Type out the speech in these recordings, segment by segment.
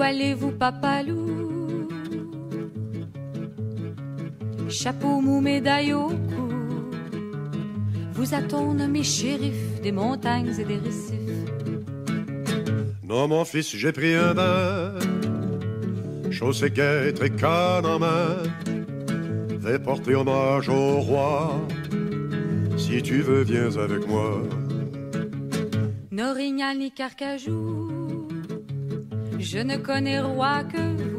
Où allez-vous, papa loup? Chapeau mou, médaille au cou. Vous attendent mes shérifs des montagnes et des récifs. Non, mon fils, j'ai pris un bain. Chaussée guêtre et canne en main. Vais porter hommage au roi. Si tu veux, viens avec moi. N'orignal ni carcajou, je ne connais roi que vous.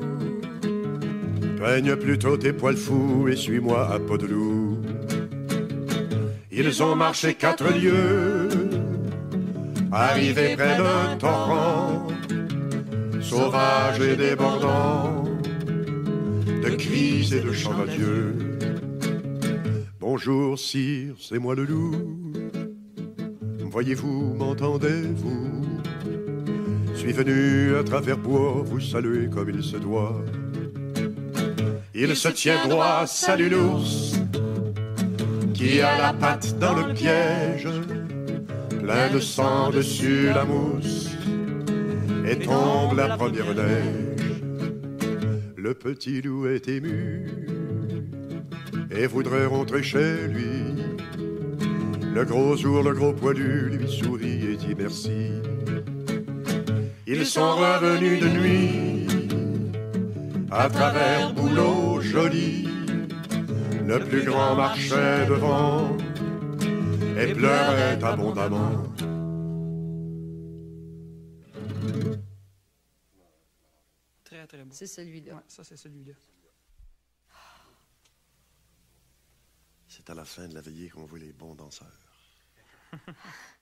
Peigne plutôt tes poils fous et suis-moi à peau de loup. Ils ont marché quatre lieues, arrivés près d'un torrent, sauvage et débordant, de cris et de chants d'adieu. Bonjour, sire, c'est moi le loup. Voyez-vous, m'entendez-vous? Suis venu à travers bois vous saluer comme il se doit. Il se tient droit, salut l'ours, qui a la patte dans le piège, plein de sang dessus la mousse, et tombe la première neige. Le petit loup est ému et voudrait rentrer chez lui. Le gros jour, le gros poilu lui sourit et dit merci. Ils sont revenus de nuit à travers boulot joli. Le plus grand marchait devant et pleurait abondamment. Très, très beau. C'est celui-là. Ouais, ça, c'est celui-là. C'est à la fin de la veillée qu'on voit les bons danseurs.